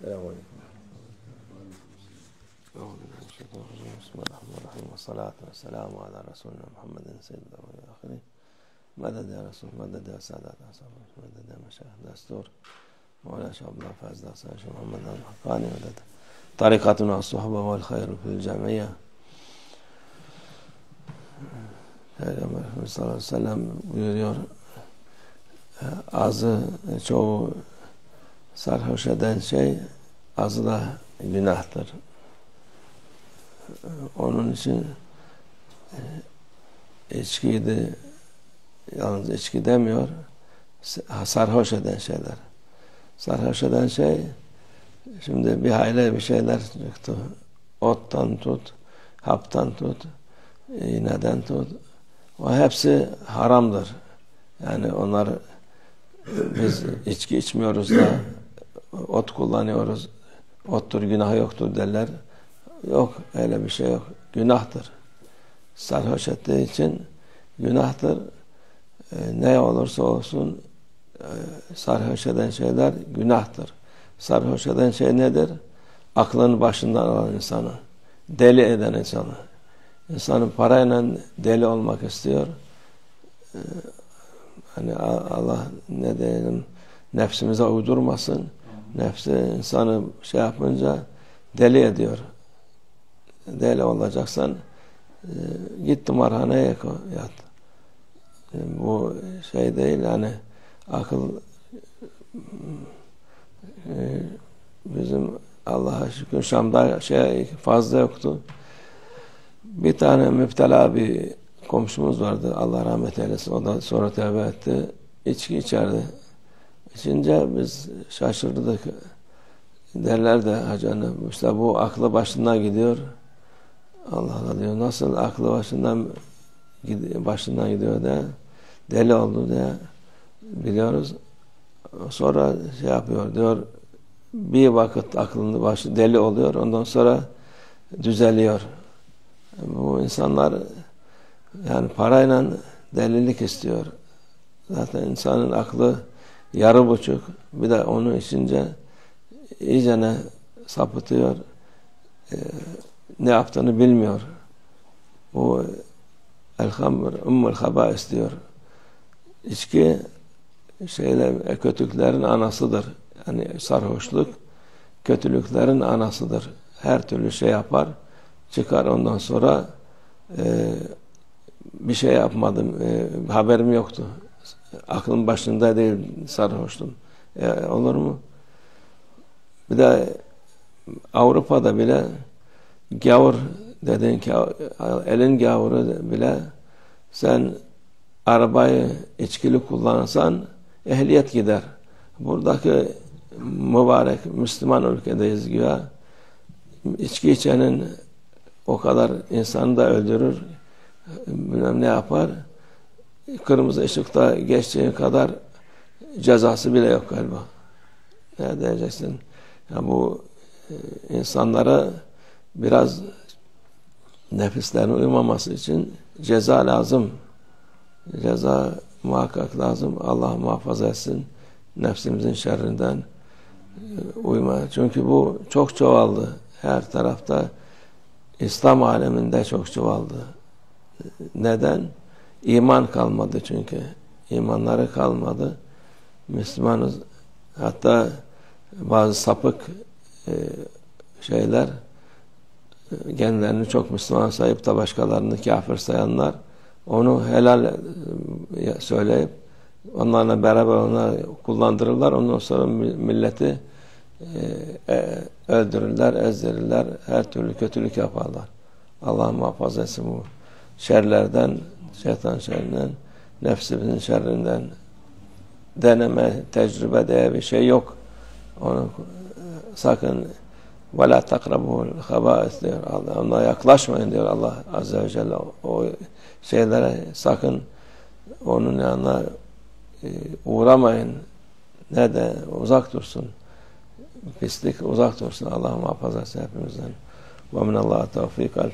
السلام عليكم. بسم الله الرحمن الرحيم والصلاة والسلام على رسولنا محمد سيد الأولين والآخرين مدد يا رسول مدد يا سادات أصحاب مدد يا مشايخ دستور. مولانا شيخ عبد الله فاز شيخ محمد الحقاني. مدد. طريقتنا الصحبة والخير في الجمعية Peygamber sallallahu aleyhi ve sellem buyuruyor ağzı çoğu sarhoş eden şey azı da günahtır. Onun için içkiydi yalnız içki demiyor sarhoş eden şeyler. Sarhoş eden şey şimdi bir hayli bir şeyler çıktı. Ottan tut, haptan tut, iğneden tut. O hepsi haramdır. Yani onlar biz içki içmiyoruz da ot kullanıyoruz. Ottur günah yoktur derler. Yok öyle bir şey yok. Günahtır. Sarhoş ettiği için günahtır. Ee, ne olursa olsun e, sarhoş eden şeyler günahtır. Sarhoş eden şey nedir? Aklını başından alan insanı. Deli eden insanı. İnsanın parayla deli olmak istiyor. Ee, hani Allah ne diyelim nefsimize uydurmasın. Nefsi insanı şey yapınca deli ediyor. Deli olacaksan e, git tımarhaneye yat. Yani bu şey değil yani akıl e, bizim Allah'a şükür Şam'da şey fazla yoktu. Bir tane müptela bir komşumuz vardı. Allah rahmet eylesin. O da sonra tevbe etti. İçki içerdi. İçince biz şaşırdık. Derler de hacı işte bu aklı başından gidiyor. Allah Allah diyor. Nasıl aklı başından başından gidiyor da deli oldu diye biliyoruz. Sonra şey yapıyor diyor bir vakit aklını başı deli oluyor. Ondan sonra düzeliyor. Bu insanlar yani parayla delilik istiyor. Zaten insanın aklı yarı buçuk. Bir de onu içince iyicene sapıtıyor. Ee, ne yaptığını bilmiyor. Bu el-hamr, ummul habais diyor. İçki şeyler, kötülüklerin anasıdır. Yani sarhoşluk kötülüklerin anasıdır. Her türlü şey yapar. Çıkar ondan sonra e, bir şey yapmadım. E, haberim yoktu. Aklım başında değil sarhoştum. E, olur mu? Bir de Avrupa'da bile gavur dedin ki elin gavuru bile sen arabayı içkili kullanırsan ehliyet gider. Buradaki mübarek Müslüman ülkedeyiz güya. İçki içenin o kadar insanı da öldürür. Bilmem ne yapar. Kırmızı ışıkta geçtiği kadar cezası bile yok galiba. Ne diyeceksin? Ya bu e, insanlara biraz nefislerine uymaması için ceza lazım. Ceza muhakkak lazım. Allah muhafaza etsin nefsimizin şerrinden e, uyma. Çünkü bu çok çoğaldı. Her tarafta İslam aleminde çok çoğaldı. Neden? İman kalmadı çünkü. İmanları kalmadı. Müslümanız. Hatta bazı sapık e, şeyler e, kendilerini çok Müslüman sayıp da başkalarını kafir sayanlar onu helal e, söyleyip onlarla beraber ona kullandırırlar. Ondan sonra milleti e, öldürürler, ezdirirler, her türlü kötülük yaparlar. Allah muhafaza etsin bu şerlerden, şeytan şerrinden, nefsimizin şerrinden deneme, tecrübe diye bir şey yok. Onu sakın ve la takrabul habais diyor Allah. Ona yaklaşmayın diyor Allah Azze ve Celle. O şeylere sakın onun yanına e, uğramayın. Ne de uzak dursun. Pislik uzak dursun. Allah muhafaza hepimizden. Ve minallah tevfik. El.